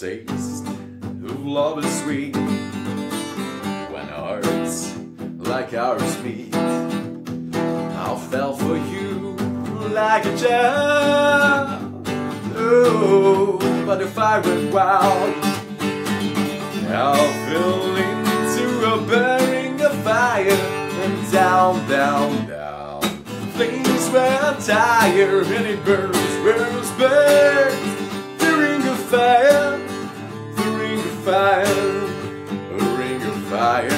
taste of love is sweet when hearts like ours meet. I fell for you like a child. Oh, but if I went wild, I'll fell into a burning of fire and down, down, down. Flames were tired and it burns, burns, burns. fire, a ring of fire.